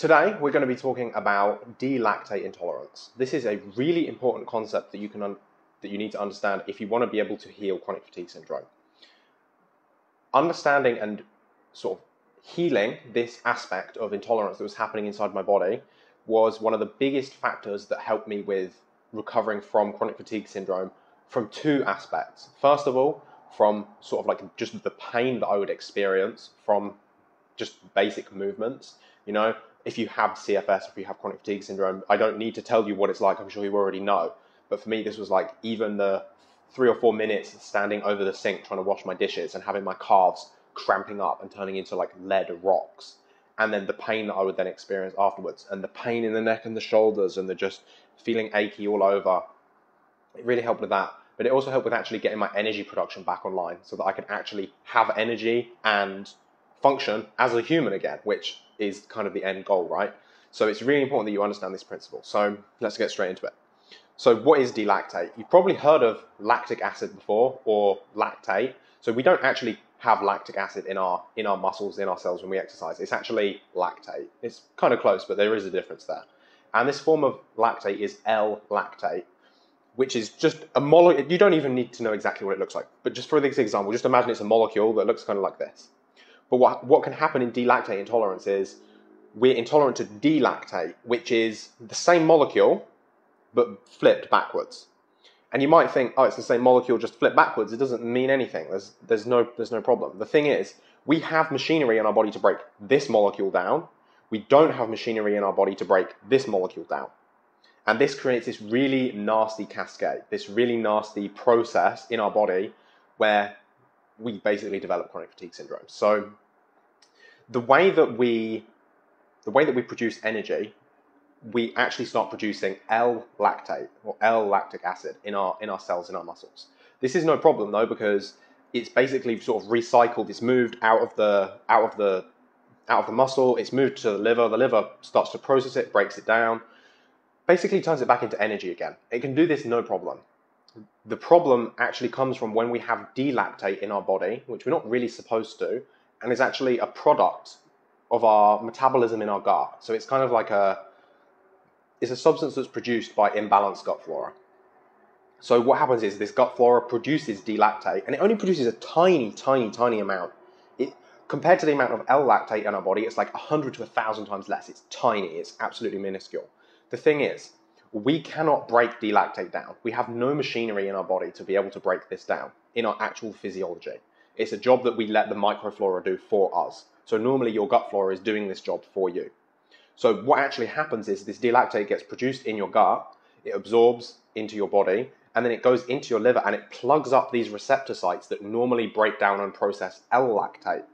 today we're going to be talking about D-lactate intolerance. This is a really important concept that you can that you need to understand if you want to be able to heal chronic fatigue syndrome. Understanding and sort of healing this aspect of intolerance that was happening inside my body was one of the biggest factors that helped me with recovering from chronic fatigue syndrome from two aspects. First of all, from sort of like just the pain that I would experience from just basic movements. You know, if you have CFS, if you have chronic fatigue syndrome, I don't need to tell you what it's like. I'm sure you already know. But for me, this was like even the three or four minutes standing over the sink trying to wash my dishes and having my calves cramping up and turning into like lead rocks. And then the pain that I would then experience afterwards, and the pain in the neck and the shoulders, and the just feeling achy all over. It really helped with that but it also helped with actually getting my energy production back online so that I can actually have energy and function as a human again, which is kind of the end goal, right? So it's really important that you understand this principle. So let's get straight into it. So what is D-lactate? You've probably heard of lactic acid before or lactate. So we don't actually have lactic acid in our in our muscles, in our cells when we exercise. It's actually lactate. It's kind of close, but there is a difference there. And this form of lactate is L-lactate which is just a molecule. You don't even need to know exactly what it looks like, but just for this example, just imagine it's a molecule that looks kind of like this. But what, what can happen in D-lactate intolerance is we're intolerant to D-lactate, which is the same molecule, but flipped backwards. And you might think, oh, it's the same molecule, just flipped backwards. It doesn't mean anything. There's, there's, no, there's no problem. The thing is, we have machinery in our body to break this molecule down. We don't have machinery in our body to break this molecule down. And this creates this really nasty cascade, this really nasty process in our body where we basically develop chronic fatigue syndrome. So the way that we the way that we produce energy, we actually start producing L-lactate or L-lactic acid in our in our cells in our muscles. This is no problem though because it's basically sort of recycled. It's moved out of the out of the out of the muscle. It's moved to the liver. The liver starts to process it, breaks it down, basically turns it back into energy again. It can do this no problem. The problem actually comes from when we have D-lactate in our body, which we're not really supposed to, and is actually a product of our metabolism in our gut. So it's kind of like a it's a substance that's produced by imbalanced gut flora. So what happens is this gut flora produces D-lactate, and it only produces a tiny, tiny, tiny amount. It, compared to the amount of L-lactate in our body, it's like 100 to 1,000 times less. It's tiny. It's absolutely minuscule. The thing is, we cannot break D-lactate down. We have no machinery in our body to be able to break this down in our actual physiology. It's a job that we let the microflora do for us. So normally your gut flora is doing this job for you. So what actually happens is this D-lactate gets produced in your gut, it absorbs into your body, and then it goes into your liver and it plugs up these receptor sites that normally break down and process L-lactate.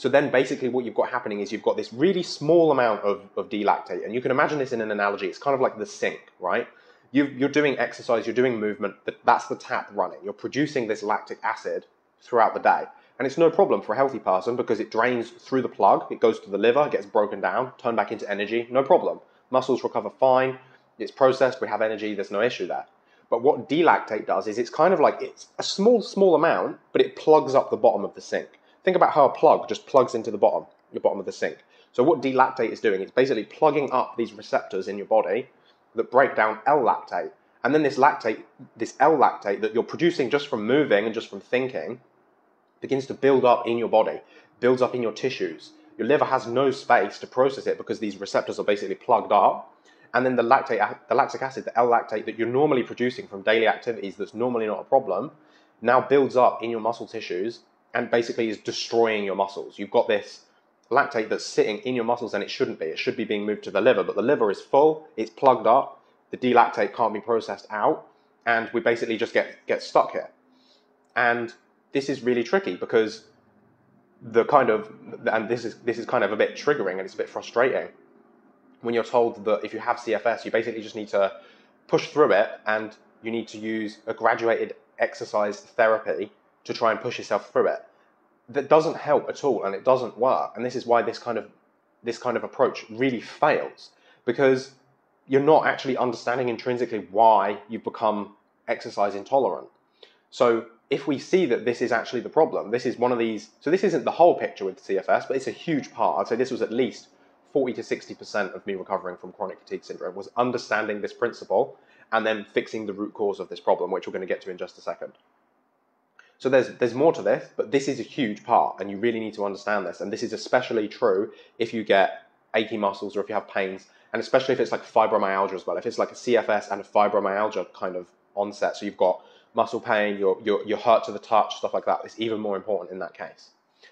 So then basically what you've got happening is you've got this really small amount of, of D-lactate. And you can imagine this in an analogy. It's kind of like the sink, right? you are doing exercise, you're doing movement, that's the tap running. You're producing this lactic acid throughout the day. And it's no problem for a healthy person because it drains through the plug, it goes to the liver, gets broken down, turned back into energy, no problem. Muscles recover fine, it's processed, we have energy, there's no issue there. But what D-lactate does is it's kind of like it's a small, small amount, but it plugs up the bottom of the sink. Think about how a plug just plugs into the bottom, the bottom of the sink. So what D-lactate is doing, it's basically plugging up these receptors in your body that break down L-lactate. And then this lactate, this L-lactate that you're producing just from moving and just from thinking, begins to build up in your body, builds up in your tissues. Your liver has no space to process it because these receptors are basically plugged up. And then the lactate, the lactic acid, the L-lactate that you're normally producing from daily activities that's normally not a problem, now builds up in your muscle tissues and basically is destroying your muscles. You've got this lactate that's sitting in your muscles and it shouldn't be. It should be being moved to the liver, but the liver is full, it's plugged up, the D-lactate can't be processed out, and we basically just get, get stuck here. And this is really tricky because the kind of, and this is, this is kind of a bit triggering and it's a bit frustrating when you're told that if you have CFS, you basically just need to push through it and you need to use a graduated exercise therapy to try and push yourself through it. That doesn't help at all, and it doesn't work. And this is why this kind of this kind of approach really fails because you're not actually understanding intrinsically why you've become exercise intolerant. So if we see that this is actually the problem, this is one of these. So this isn't the whole picture with CFS, but it's a huge part. I'd say this was at least 40 to 60% of me recovering from chronic fatigue syndrome was understanding this principle and then fixing the root cause of this problem, which we're going to get to in just a second. So there's there's more to this, but this is a huge part, and you really need to understand this. And this is especially true if you get achy muscles or if you have pains, and especially if it's like fibromyalgia as well. If it's like a CFS and a fibromyalgia kind of onset, so you've got muscle pain, you're you're, you're hurt to the touch, stuff like that. It's even more important in that case.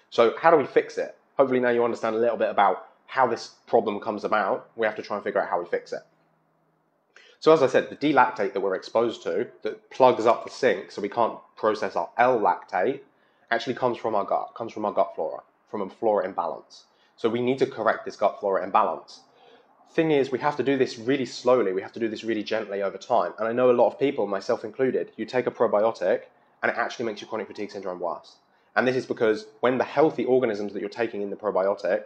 So how do we fix it? Hopefully now you understand a little bit about how this problem comes about. We have to try and figure out how we fix it. So as I said, the D-lactate that we're exposed to that plugs up the sink so we can't process our L-lactate actually comes from our gut, comes from our gut flora, from a flora imbalance. So we need to correct this gut flora imbalance. Thing is, we have to do this really slowly. We have to do this really gently over time. And I know a lot of people, myself included, you take a probiotic and it actually makes your chronic fatigue syndrome worse. And this is because when the healthy organisms that you're taking in the probiotic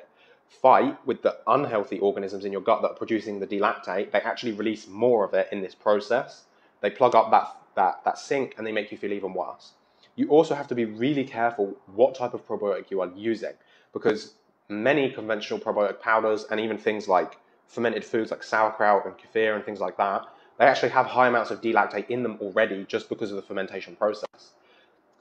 fight with the unhealthy organisms in your gut that are producing the D-lactate, they actually release more of it in this process. They plug up that, that, that sink and they make you feel even worse. You also have to be really careful what type of probiotic you are using because many conventional probiotic powders and even things like fermented foods like sauerkraut and kefir and things like that, they actually have high amounts of D-lactate in them already just because of the fermentation process.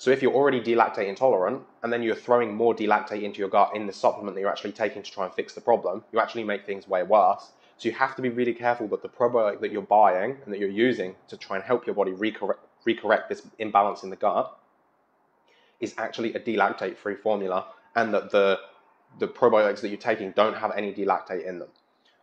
So if you're already D-lactate intolerant and then you're throwing more D-lactate into your gut in the supplement that you're actually taking to try and fix the problem, you actually make things way worse. So you have to be really careful that the probiotic that you're buying and that you're using to try and help your body recorrect, recorrect this imbalance in the gut is actually a D-lactate free formula and that the, the probiotics that you're taking don't have any D-lactate in them.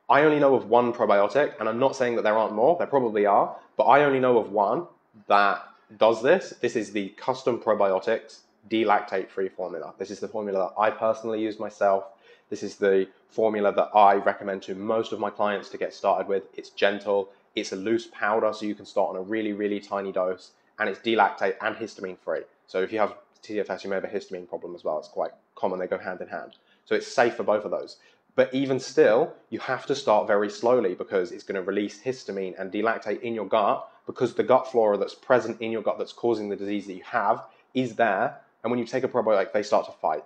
I only know of one probiotic, and I'm not saying that there aren't more, there probably are, but I only know of one that does this. This is the custom probiotics D-lactate free formula. This is the formula that I personally use myself. This is the formula that I recommend to most of my clients to get started with. It's gentle, it's a loose powder, so you can start on a really, really tiny dose, and it's D-lactate and histamine free. So if you have CFS, you may have a histamine problem as well. It's quite common, they go hand in hand. So it's safe for both of those. But even still, you have to start very slowly because it's going to release histamine and D-lactate in your gut because the gut flora that's present in your gut that's causing the disease that you have is there. And when you take a probiotic, they start to fight.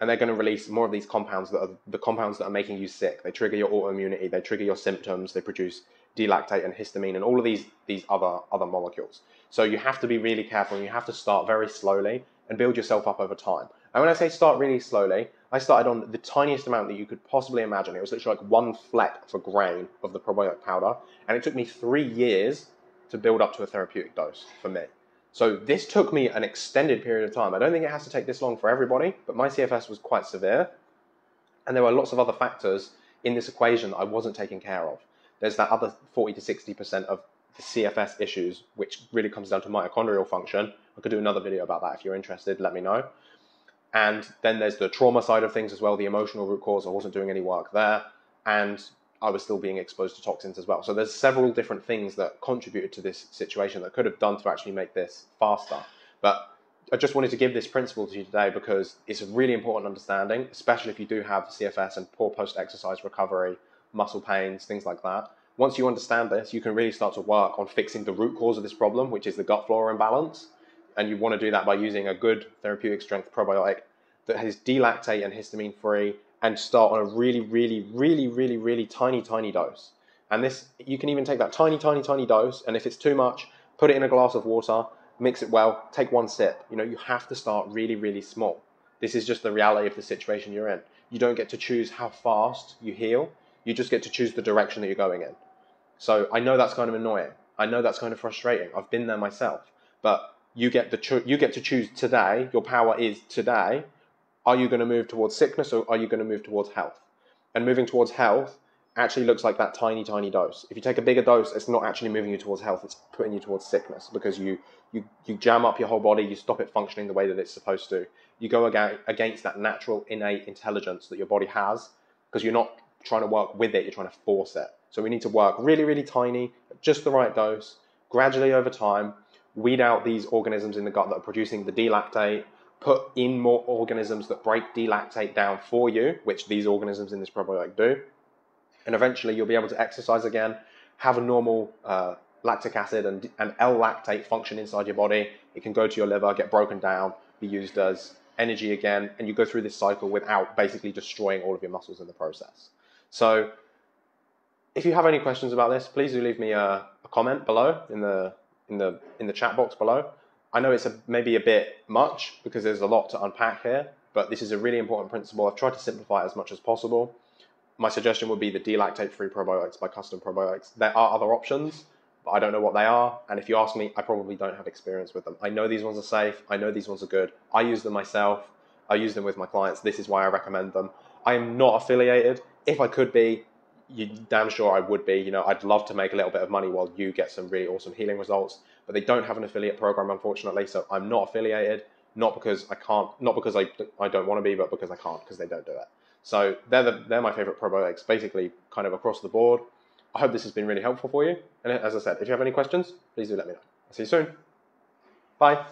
And they're going to release more of these compounds that are the compounds that are making you sick. They trigger your autoimmunity, they trigger your symptoms, they produce D-lactate and histamine and all of these, these other, other molecules. So you have to be really careful and you have to start very slowly and build yourself up over time. And when I say start really slowly, I started on the tiniest amount that you could possibly imagine. It was literally like one fleck of a grain of the probiotic powder. And it took me three years to build up to a therapeutic dose for me. So this took me an extended period of time. I don't think it has to take this long for everybody, but my CFS was quite severe. And there were lots of other factors in this equation that I wasn't taking care of. There's that other 40 to 60% of the CFS issues, which really comes down to mitochondrial function. I could do another video about that if you're interested, let me know. And then there's the trauma side of things as well, the emotional root cause. I wasn't doing any work there. And I was still being exposed to toxins as well. So there's several different things that contributed to this situation that could have done to actually make this faster. But I just wanted to give this principle to you today because it's a really important understanding, especially if you do have CFS and poor post-exercise recovery, muscle pains, things like that. Once you understand this, you can really start to work on fixing the root cause of this problem, which is the gut flora imbalance. And you want to do that by using a good therapeutic strength probiotic that is D-lactate and histamine free and start on a really, really, really, really, really tiny, tiny dose. And this, you can even take that tiny, tiny, tiny dose, and if it's too much, put it in a glass of water, mix it well, take one sip. You know, you have to start really, really small. This is just the reality of the situation you're in. You don't get to choose how fast you heal. You just get to choose the direction that you're going in. So I know that's kind of annoying. I know that's kind of frustrating. I've been there myself. But you get the cho- you get to choose today. Your power is today are you going to move towards sickness or are you going to move towards health? And moving towards health actually looks like that tiny, tiny dose. If you take a bigger dose, it's not actually moving you towards health, it's putting you towards sickness because you, you, you jam up your whole body, you stop it functioning the way that it's supposed to. You go against that natural, innate intelligence that your body has because you're not trying to work with it, you're trying to force it. So we need to work really, really tiny, just the right dose, gradually over time, weed out these organisms in the gut that are producing the D-lactate, put in more organisms that break D-lactate down for you, which these organisms in this probiotic do. And eventually you'll be able to exercise again, have a normal uh, lactic acid and, and L-lactate function inside your body. It can go to your liver, get broken down, be used as energy again, and you go through this cycle without basically destroying all of your muscles in the process. So if you have any questions about this, please do leave me a, a comment below in the in the in the chat box below. I know it's a, maybe a bit much because there's a lot to unpack here, but this is a really important principle. I've tried to simplify it as much as possible. My suggestion would be the D-lactate-free probiotics by Custom Probiotics. There are other options, but I don't know what they are. And if you ask me, I probably don't have experience with them. I know these ones are safe. I know these ones are good. I use them myself. I use them with my clients. This is why I recommend them. I am not affiliated. If I could be, you damn sure I would be. You know, I'd love to make a little bit of money while you get some really awesome healing results. But they don't have an affiliate program, unfortunately. So I'm not affiliated. Not because I can't, not because I, I don't want to be, but because I can't, because they don't do it. So they're the, they're my favorite probiotics, basically, kind of across the board. I hope this has been really helpful for you. And as I said, if you have any questions, please do let me know. I'll see you soon. Bye.